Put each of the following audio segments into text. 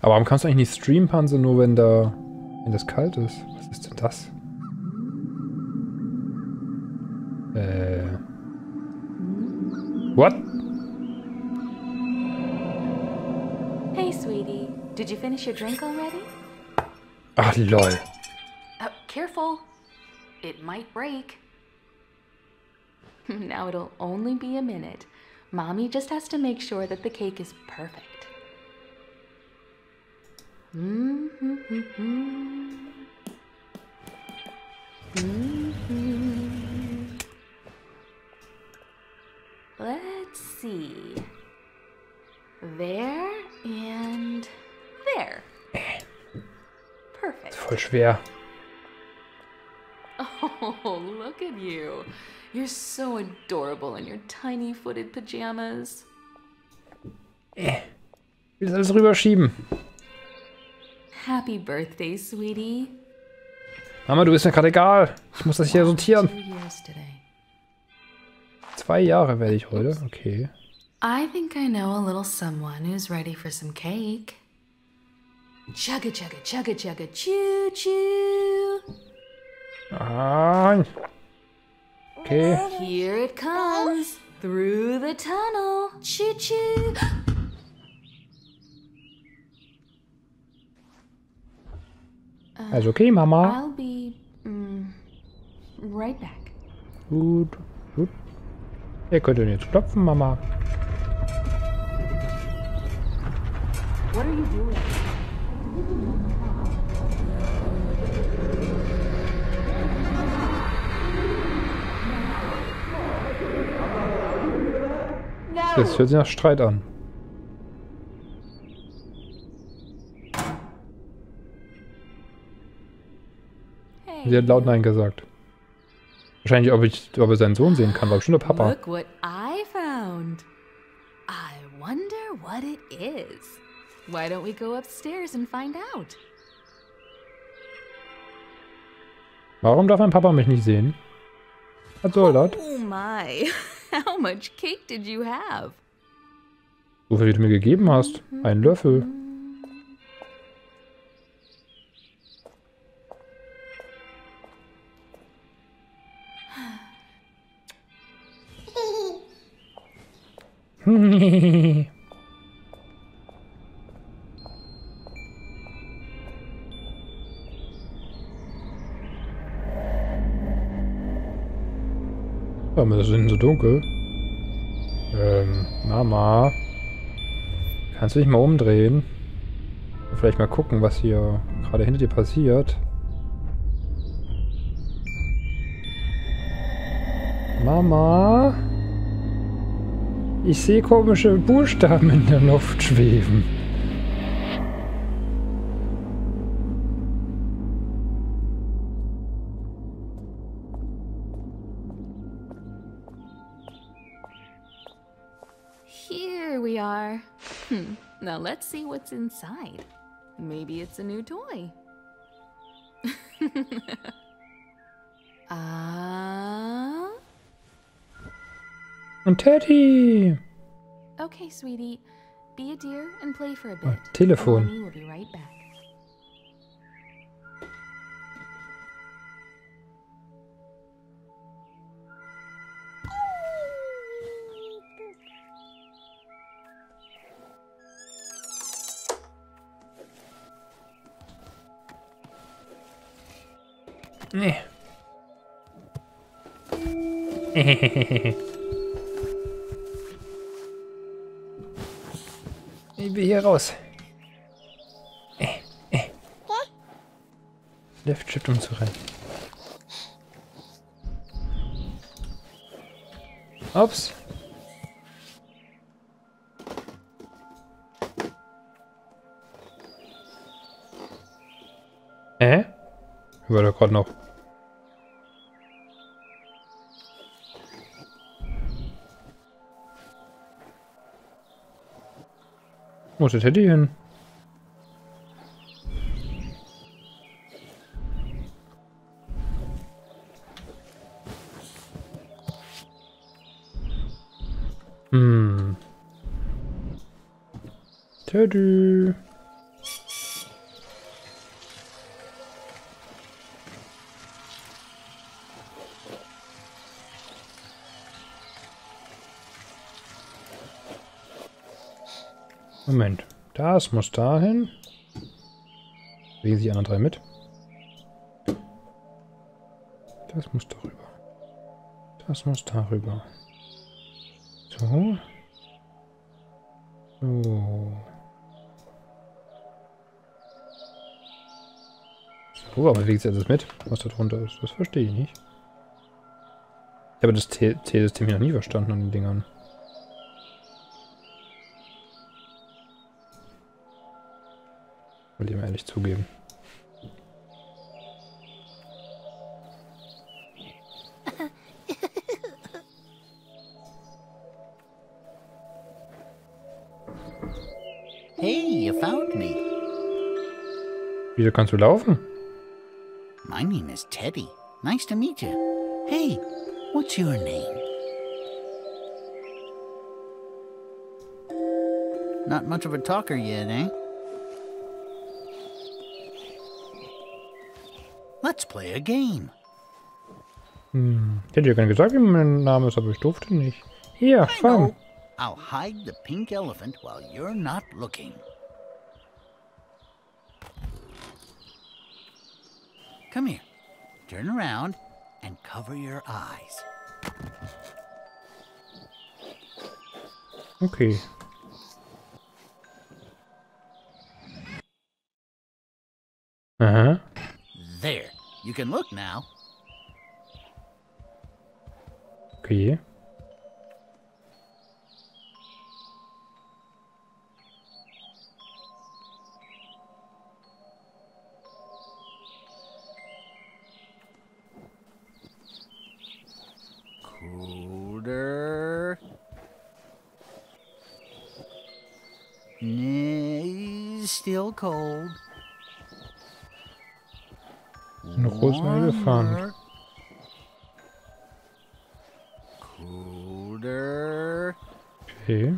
Aber warum kannst du eigentlich nicht streamen, Panse, nur wenn da, wenn das kalt ist? Was ist denn das? Äh. What? Hey, sweetie. Did you finish your drink already? Ach, lol. Uh, careful. It might break. now it'll only be a minute. Mommy just has to make sure that the cake is perfect. Mm-hmm. Mm-hmm. Let's see. There and there. Perfect. Voll schwer. Oh, look at you. You're so adorable in your tiny footed pajamas. Ich will das alles rüberschieben. Happy birthday, sweetie. Mama, du bist mir gerade egal. Ich muss das hier sortieren. Zwei Jahre werde ich heute. Okay. I think I know a little someone who's ready for some cake. Chugga chugga chugga chugga choo choo. Ah. Okay. Here it comes through the tunnel. Choo choo. Also okay, Mama. I'll be mm, right back. Gut, gut. Ihr könnt ihn jetzt klopfen, Mama. What are you doing? Das hört sich nach Streit an. Hey. Sie hat laut Nein gesagt. Wahrscheinlich, ob, ich, ob er seinen Sohn sehen kann, war bestimmt der Papa. Look what I found. I wonder what it is. Why don't we go upstairs and find out? Warum darf mein Papa mich nicht sehen? Was soll das? Oh my. How much cake did you have? So viel, wie du mir gegeben hast. Ein Löffel. Warum ist es denn so dunkel? Ähm, Mama. Kannst du dich mal umdrehen? Vielleicht mal gucken, was hier gerade hinter dir passiert. Mama? Ich sehe komische Buchstaben in der Luft schweben. Here we are. Hmm. Now let's see what's inside. Maybe it's a new toy. Ah. Und Teddy! okay, sweetie. Be a dear and play for a bit. Telefon. Mommy will be right back. Nee. Eh. Ich will hier raus. Äh, äh. Left Shift um zu rennen. Ups. Hä? War da gerade noch. Ist der Teddy hin? Hm. Teddy. Moment. Das muss dahin. Legen Sie die anderen drei mit. Das muss darüber. Das muss darüber. So. So. So, aber legt sie alles mit, was da drunter ist. Das verstehe ich nicht. Ich habe das T-System hier noch nie verstanden an den Dingern. Will ich mal ehrlich zugeben. Hey, you found me. Wieso kannst du laufen? My name is Teddy. Nice to meet you. Hey, what's your name? Not much of a talker yet, eh? Let's play a game. Hm. Ich hätte ja gerne gesagt, wie mein Name ist, aber ich durfte nicht. Hier, fang. I'll hide the pink elephant while you're not looking. Come here. Turn around and cover your eyes. Okay. You can look now. Okay. Colder. Nah, Still cold. Warmer. Colder. Okay.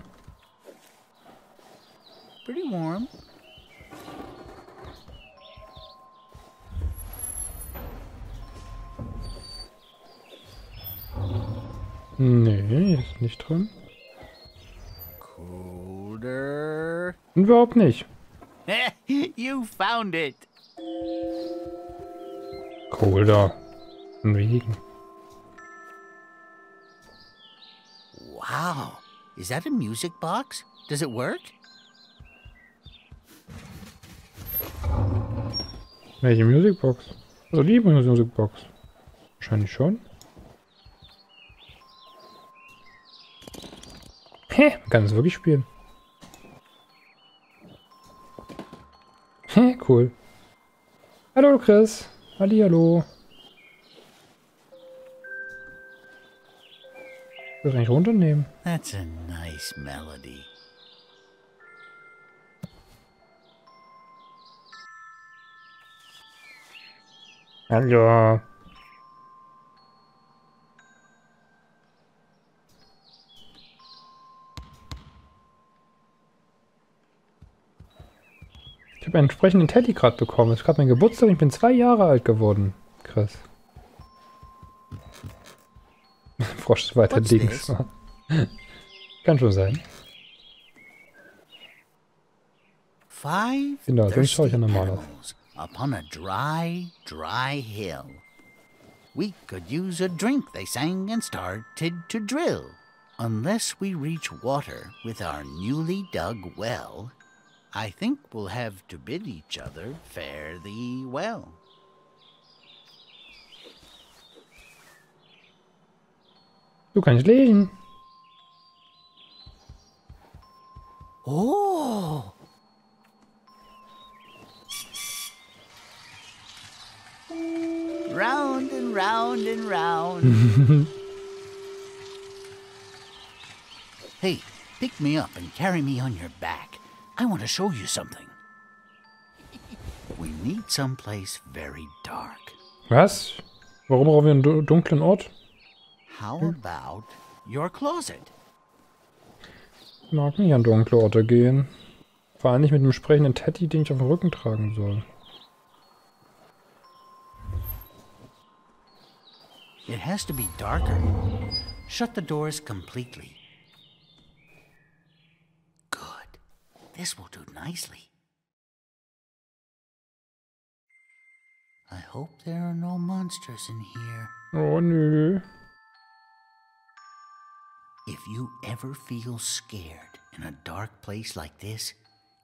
Pretty warm. Nee, ist nicht drin. Colder. Überhaupt nicht. you found it. Colder. Von wegen. Wow. Is that a music box? Does it work? Welche Musicbox? Also die Musicbox. Wahrscheinlich schon. Hä? Man kann es wirklich spielen. Hä? Cool. Hallo Chris. Hallihallo. Das eigentlich runternehmen. That's a nice melody. Hallo. Ich habe einen entsprechenden Teddy gerade bekommen. Es ist gerade mein Geburtstag und ich bin zwei Jahre alt geworden. Krass. Frosch ist weiter What's links. Kann schon sein. Five Genau, sonst schaue ich ja normal aus. animals upon a dry, dry hill. We could use a drink, they sang and started to drill. Unless we reach water with our newly dug well, I think we'll have to bid each other fare thee well. Du kannst lesen. Oh! Round and round and round. hey, pick me up and carry me on your back. I want to show you something. We need someplace very dark. Was? Warum brauchen wir einen du- dunklen Ort? How about your closet? Ich mag nicht an dunkle Orte gehen. Vor allem nicht mit einem sprechenden Teddy, den ich auf dem Rücken tragen soll. It has to be darker. Shut the doors completely. This will do nicely. I hope there are no monsters in here. Oh, nö. If you ever feel scared in a dark place like this,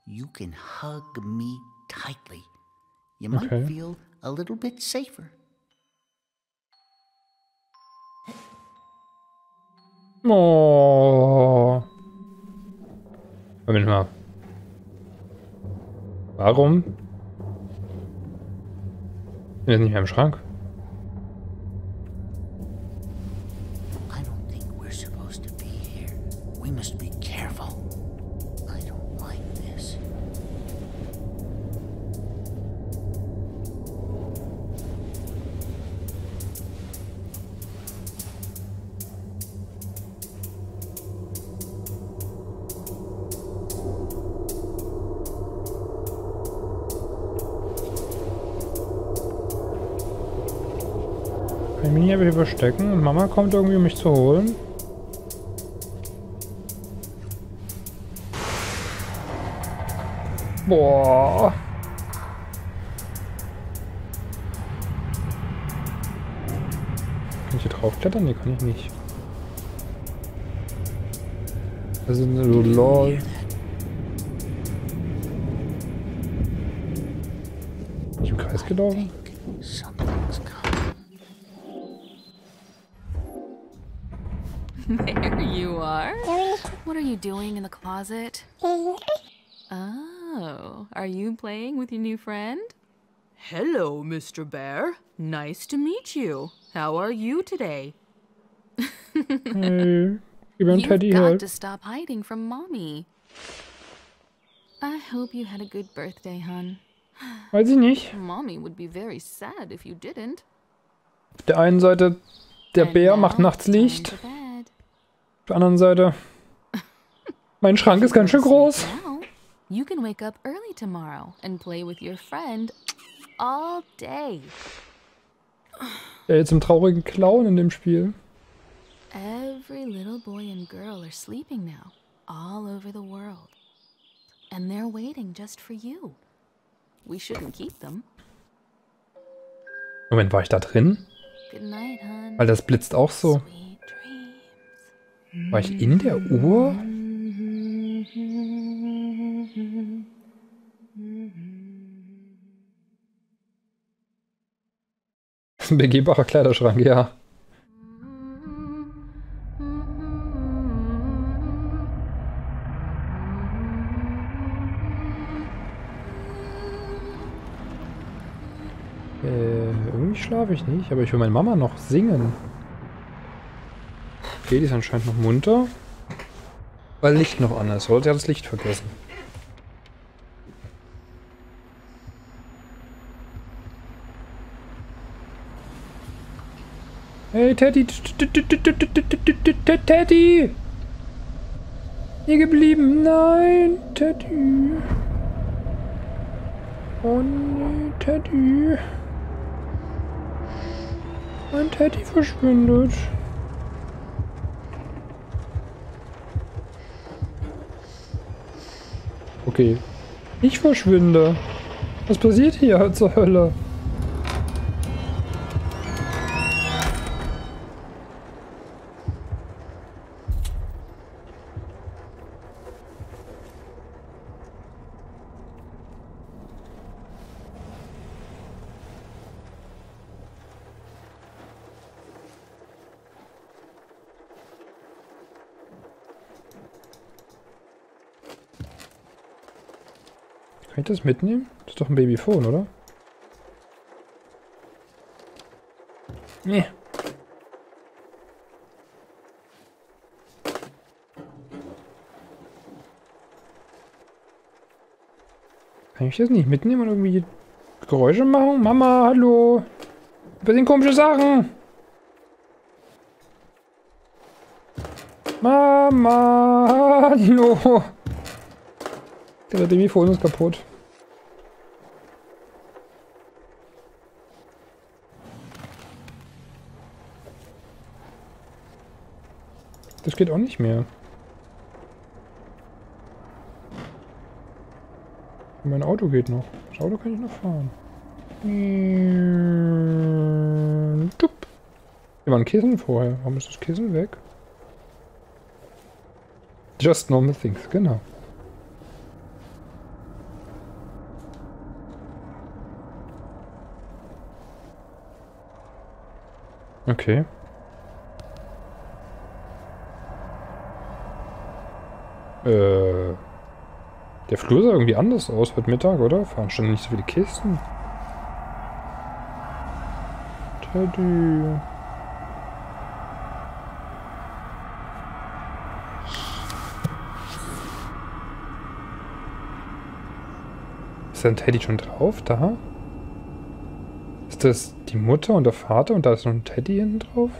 you can hug me tightly. You might Okay. feel a little bit safer. Oh. Moment mal. Warum? Sind nicht mehr im Schrank. Verstecken und Mama kommt irgendwie, um mich zu holen? Boah. Kann ich hier draufklettern? Nee, kann ich nicht. Das ist eine lol. Bin ich im Kreis gelaufen? There you are. What are you doing in the closet? Oh, are you playing with your new friend? Hello, Mr. Bear. Nice to meet you. How are you today? Hey, gib mir You've got halt. to stop hiding from mommy. I hope you had a good birthday, hun. Weiß ich nicht. Mommy would be very sad if you didn't. Auf der einen Seite, der And Bär now macht nachts it's time Licht. Auf der anderen Seite, mein Schrank ist ganz schön groß. You can wake up early tomorrow and play with your friend all day. Ja, jetzt im traurigen Clown in dem Spiel. Every little boy and girl are sleeping now, all over the world. And they're waiting just for you. We shouldn't keep them. Moment, war ich da drin? Weil das blitzt auch so. Sweet. War ich in der Uhr? Das ist ein begehbarer Kleiderschrank, ja. Äh, irgendwie schlafe ich nicht, aber ich will meine Mama noch singen. Okay, die ist anscheinend noch munter. Weil Licht noch an ist. Sollte ja das Licht vergessen. Hey, Teddy. Teddy. Hier geblieben. Nein, Teddy. Oh nee, Teddy. Mein Teddy verschwindet. Okay. Ich verschwinde. Was passiert hier zur Hölle? Kann ich das mitnehmen? Das ist doch ein Babyphone, oder? Nee. Kann ich das nicht mitnehmen und irgendwie Geräusche machen? Mama, hallo. Was sind komische Sachen? Mama, hallo. Der Babyphone ist kaputt. Das geht auch nicht mehr. Mein Auto geht noch. Das Auto kann ich noch fahren. Tup. Hier war ein Kissen vorher. Warum ist das Kissen weg? Just normal things, genau. Okay. Äh. Der Flur sah irgendwie anders aus heute Mittag, oder? Fahren schon nicht so viele Kisten. Teddy. Ist ein Teddy schon drauf? Da? Ist das die Mutter und der Vater und da ist noch ein Teddy hinten drauf?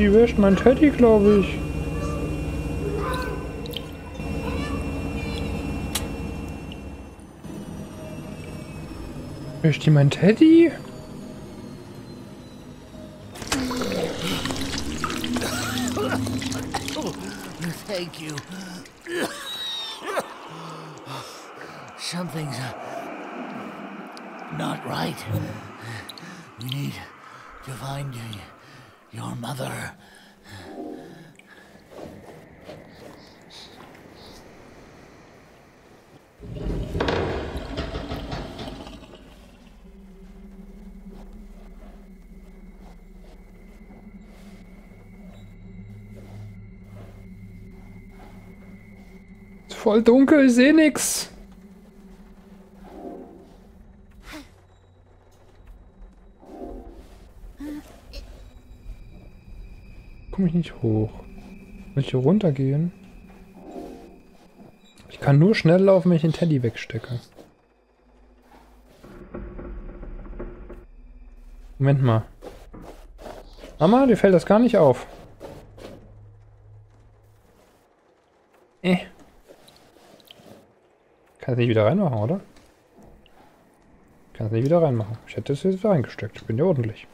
Die wäscht mein Teddy, glaube ich. Wäscht die mein Teddy? Thank you. Something's not right. We need to find your mother. Voll dunkel, ich nix. Komme ich nicht hoch. Muss ich hier runtergehen? Ich kann nur schnell laufen, wenn ich den Teddy wegstecke. Moment mal. Mama, dir fällt das gar nicht auf. Eh. Kann es nicht wieder reinmachen, oder? Kann es nicht wieder reinmachen. Ich hätte es jetzt reingesteckt. Ich bin ja ordentlich.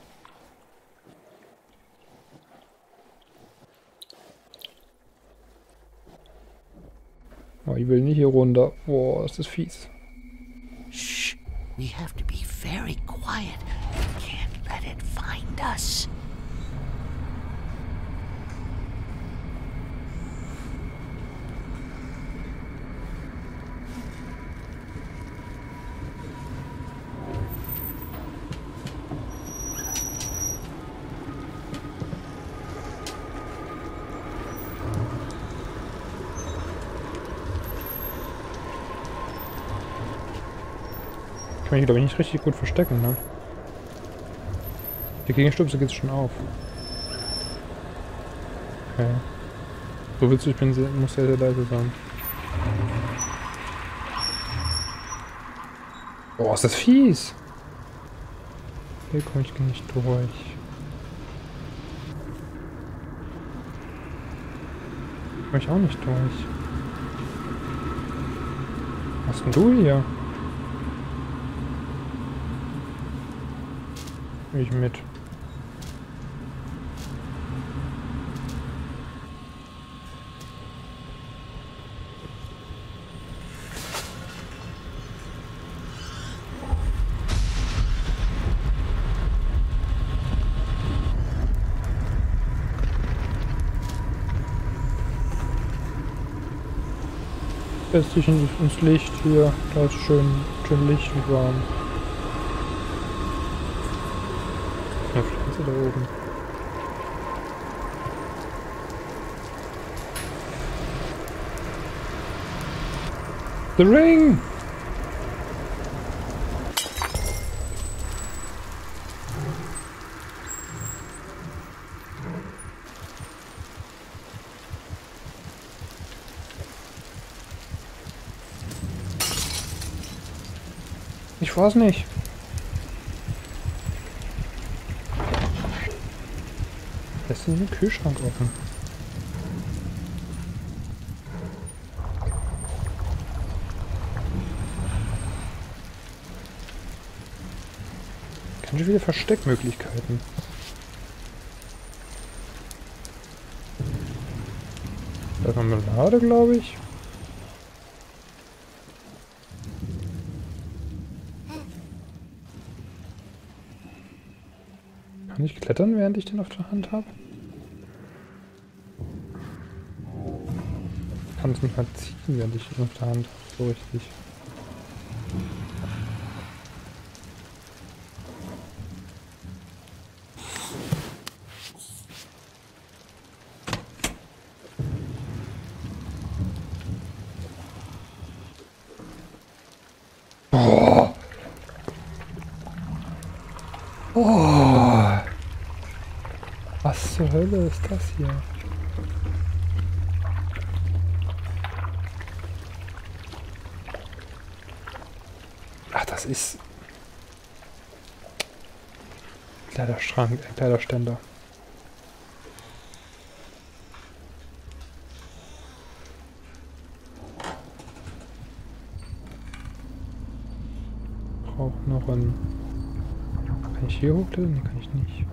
Ich will nicht hier runter. Boah, ist das fies. Shh. We have to be very quiet. We can't let it find us. Kann mich, glaube ich, nicht richtig gut verstecken, ne? Die Gegenstupse geht schon auf. Okay. So willst du, ich muss sehr, sehr leise sein. Boah, ist das fies! Hier komme ich nicht durch. Komme ich auch nicht durch. Was denn du hier? Ich mit. Setz dich ins Licht hier. Da ist schön, schön Licht und warm. da oben. The Ring! Ich weiß nicht. Lässt den Kühlschrank offen. Ganz viele Versteckmöglichkeiten. Da ist Marmelade, glaube ich. Ich klettern, während ich den auf der Hand habe? Kann es nicht mal ziehen, während ich ihn auf der Hand habe. So richtig. Oh. Was zur Hölle ist das hier? Ach, das ist... Kleiderschrank, äh, Kleiderständer. Braucht noch ein... Kann ich hier hochklettern? Nee, kann ich nicht.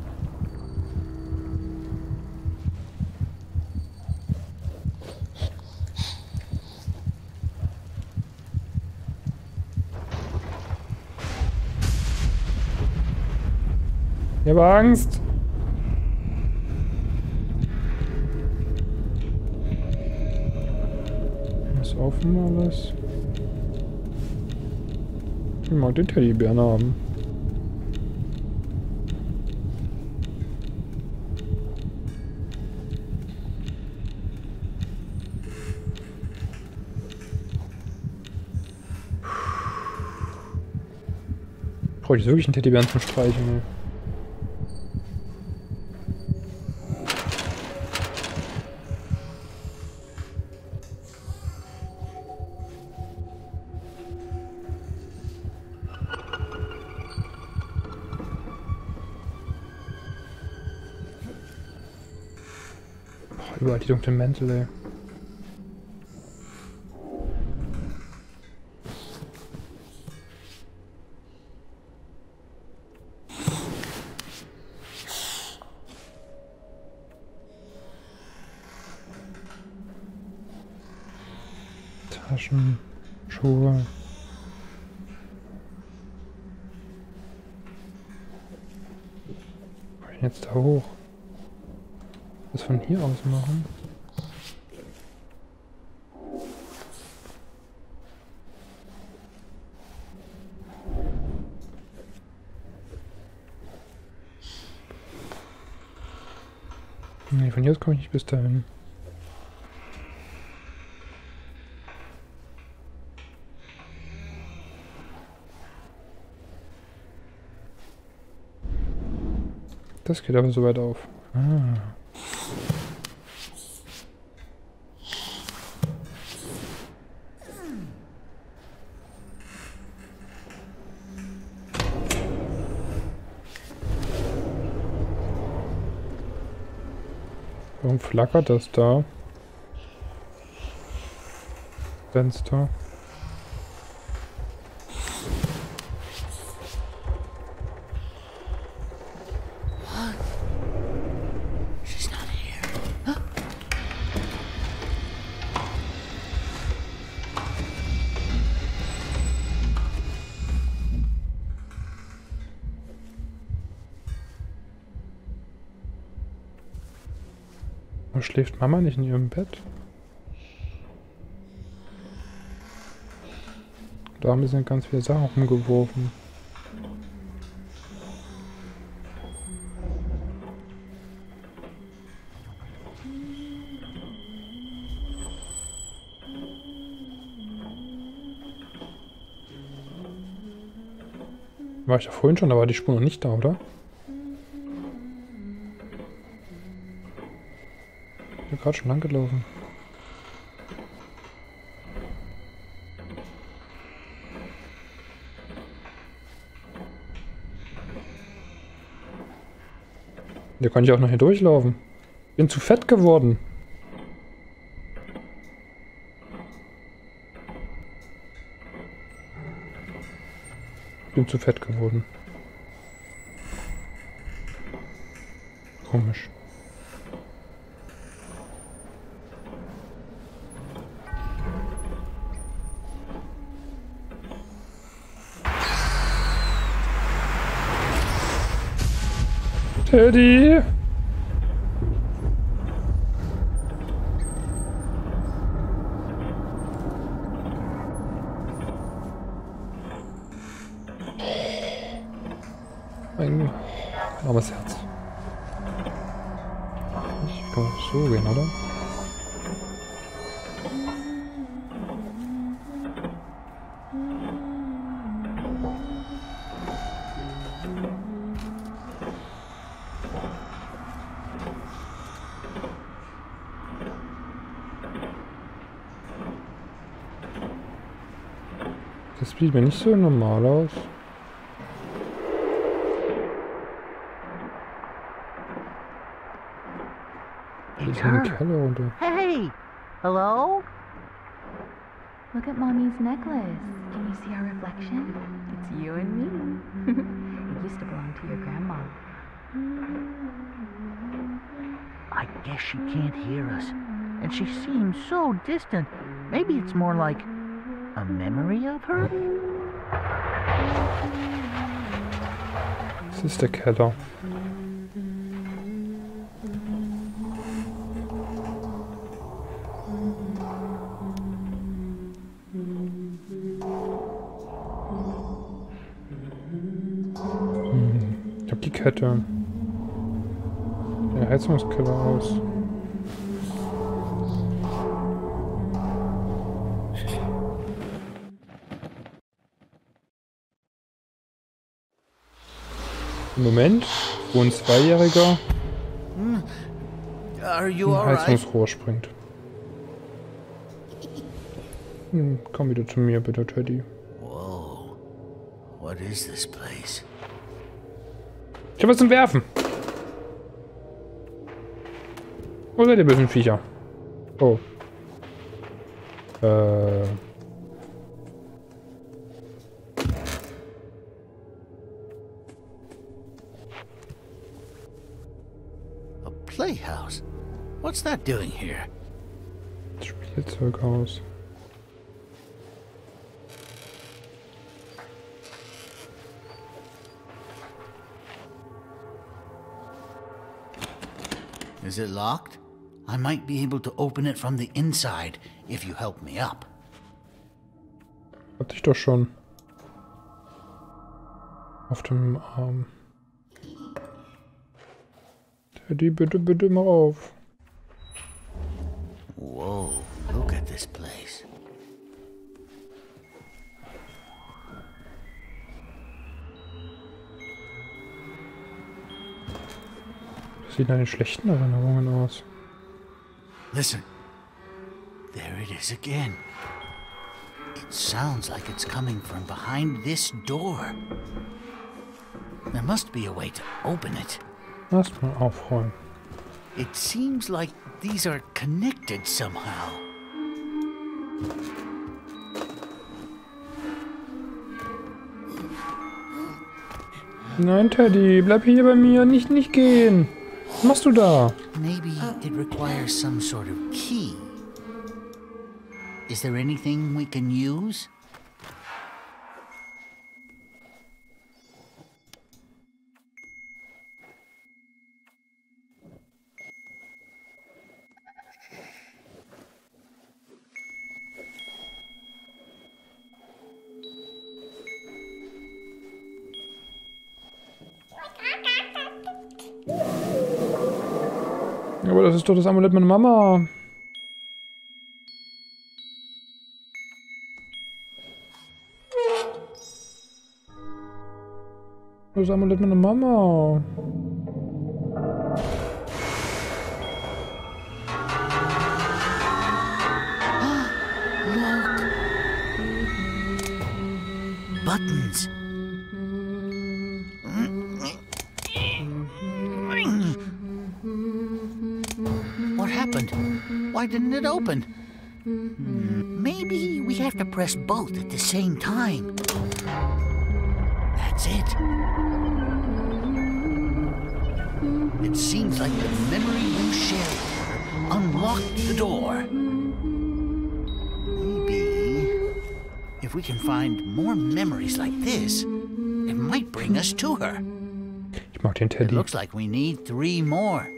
Habe Angst. Ist offen alles. Ich mag den Teddybären haben. Brauche ich wirklich einen Teddybären zum Streichen? Die dunklen Mäntel, ey. Taschen, Schuhe. Jetzt da hoch? Was von hier aus machen? Nee, von hier aus komme ich nicht bis dahin. Das geht aber so weit auf. Ah. Warum flackert das da? Fenster. schläft Mama nicht in ihrem Bett? Da haben wir ganz viele Sachen rumgeworfen. War ich ja vorhin schon, da war die Spur noch nicht da, oder? Gerade schon lang gelaufen. Da kann ich auch noch hier durchlaufen. Bin zu fett geworden. Bin zu fett geworden. Komisch. Teddy! Sieht mir nicht so normal aus. Hey, Hier ist. Keller runter. Hey! Hello? Look at Mommy's necklace. Can you see our reflection? It's you and me. it used to belong to your grandma. I guess she can't hear us. And she seems so distant. Maybe it's more like a memory of her? Das ist der Keller. Hm, Ich hab die Kette. Der Heizungskeller aus. Moment, wo ein Zweijähriger you ein? Heizungsrohr springt. Hm, komm wieder zu mir, bitte, Teddy. Whoa. What is this place? Ich hab was zum Werfen. Wo seid ihr bösen Viecher? Oh. Äh. Playhouse? What's that doing here? Spielzeughaus. Is it locked? I might be able to open it from the inside if you help me up. Hatte ich doch schon. Auf dem Arm. Teddy, bitte, bitte mal auf. Whoa, look at this place. Das sieht nach den schlechten Erinnerungen aus. Listen. There it is again. It sounds like it's coming from behind this door. There must be a way to open it. Erstmal aufräumen. It seems like these are connected somehow. Nein, Teddy, bleib hier bei mir. Nicht, nicht gehen. Was machst du da? Maybe it requires some sort of key. Is there anything we can use? Ist doch das Amulett meiner Mama. Das Amulett meiner Mama. Look! Buttons. Why didn't it open? Maybe we have to press both at the same time. That's it. It seems like the memory you shared unlocked the door. Maybe if we can find more memories like this, it might bring us to her. It looks like we need three more.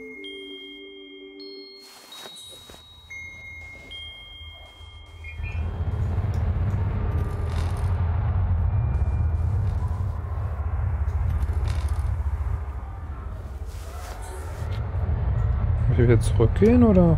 Ich wieder zurückgehen oder?